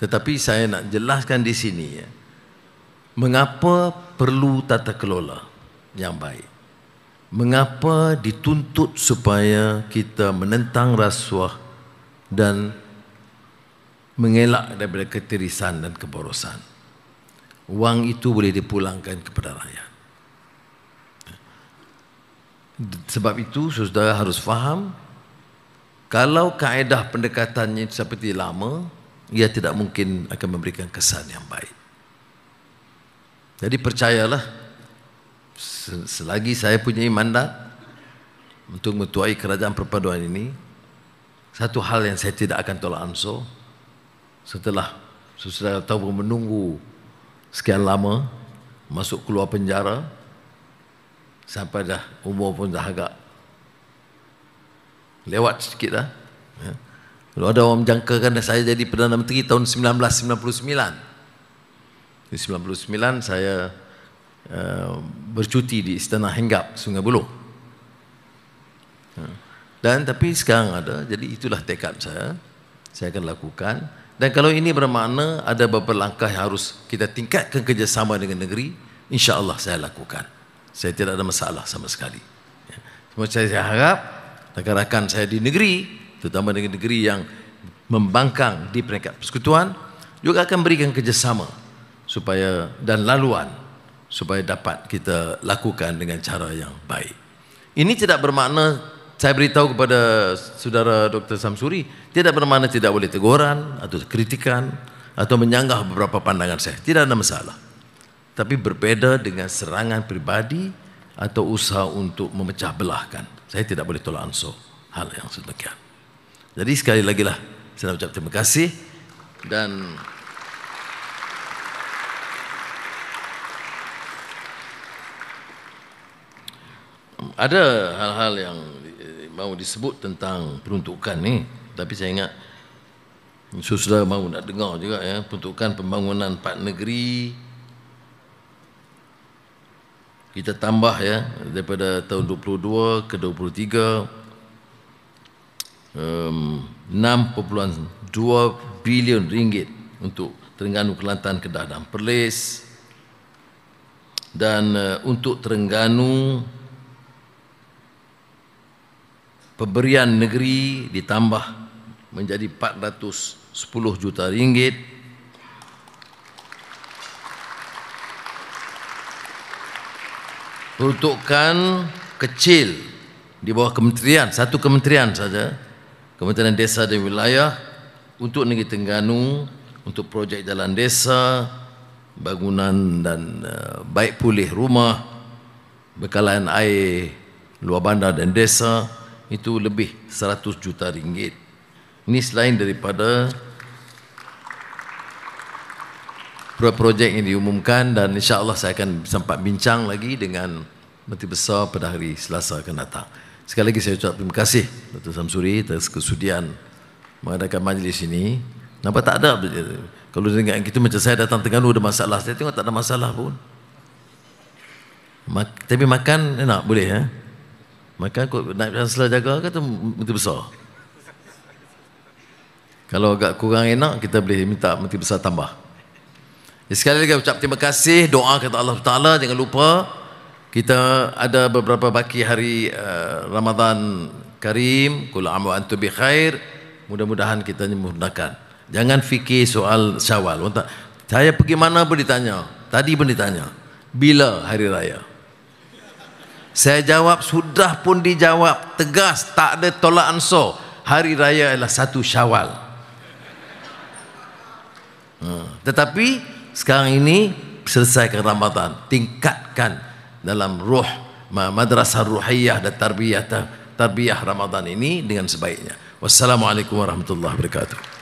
Tetapi saya nak jelaskan di sini ya. Mengapa perlu tata kelola yang baik? Mengapa dituntut supaya kita menentang rasuah dan mengelak daripada ketirisan dan keborosan? Wang itu boleh dipulangkan kepada rakyat. Sebab itu saudara harus faham kalau kaedah pendekatannya seperti lama ia tidak mungkin akan memberikan kesan yang baik. Jadi percayalah selagi saya punya mandat untuk mentuai kerajaan perpaduan ini satu hal yang saya tidak akan tolak ansur setelah saudara tahu menunggu sekian lama masuk keluar penjara sampai dah umur pun dah agak lewat sedikit dah. Ya. Kalau ada orang menjangkakan saya jadi Perdana Menteri tahun 1999. Di 99 saya uh, bercuti di Istana Henggap Sungai Buloh. Ya. Dan tapi sekarang ada, jadi itulah tekad saya. Saya akan lakukan. Dan kalau ini bermakna ada beberapa langkah yang harus kita tingkatkan kerjasama dengan negeri, insya Allah saya lakukan. Saya tidak ada masalah sama sekali. Semua saya, saya harap rakan-rakan saya di negeri, terutama dengan negeri yang membangkang di peringkat persekutuan, juga akan berikan kerjasama supaya dan laluan supaya dapat kita lakukan dengan cara yang baik. Ini tidak bermakna saya beritahu kepada saudara Dr. Samsuri tidak bermakna tidak boleh teguran atau kritikan atau menyanggah beberapa pandangan saya. Tidak ada masalah tapi berbeda dengan serangan pribadi atau usaha untuk memecah belahkan. Saya tidak boleh tolak ansur hal yang sedemikian. Jadi sekali lagi lah saya nak ucap terima kasih dan ada hal-hal yang mau disebut tentang peruntukan ni tapi saya ingat saudara mahu nak dengar juga ya peruntukan pembangunan empat negeri. Kita tambah ya daripada tahun 22 ke 23 um, 6.2 bilion ringgit untuk Terengganu Kelantan Kedah dan Perlis. Dan uh, untuk Terengganu pemberian negeri ditambah menjadi 410 juta ringgit. Peruntukan kecil di bawah kementerian, satu kementerian saja, Kementerian Desa dan Wilayah untuk Negeri Tengganu, untuk projek jalan desa, bangunan dan uh, baik pulih rumah, bekalan air luar bandar dan desa, itu lebih 100 juta ringgit. Ini selain daripada projek yang diumumkan dan insya Allah saya akan sempat bincang lagi dengan Menteri Besar pada hari Selasa akan datang. Sekali lagi saya ucap terima kasih Dr. Samsuri atas kesudian mengadakan majlis ini. Nampak tak ada kalau dengan kita macam saya datang Terengganu ada masalah, saya tengok tak ada masalah pun. Mak, tapi makan enak boleh ya. Makan kot naik chancellor jaga kata Menteri Besar. Kalau agak kurang enak kita boleh minta Menteri Besar tambah. Sekali lagi ucap terima kasih, doa kata Allah Taala jangan lupa kita ada beberapa baki hari uh, Ramadan Karim, kul amu antu bi khair. Mudah-mudahan kita memudahkan. Jangan fikir soal Syawal. Saya pergi mana pun ditanya. Tadi pun ditanya. Bila hari raya? Saya jawab sudah pun dijawab tegas tak ada tolak ansur. Hari raya adalah satu Syawal. Hmm. Tetapi sekarang ini selesaikan Ramadan tingkatkan dalam ruh madrasah ruhiyah dan tarbiyah tarbiyah Ramadan ini dengan sebaiknya. Wassalamualaikum warahmatullahi wabarakatuh